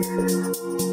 Gracias.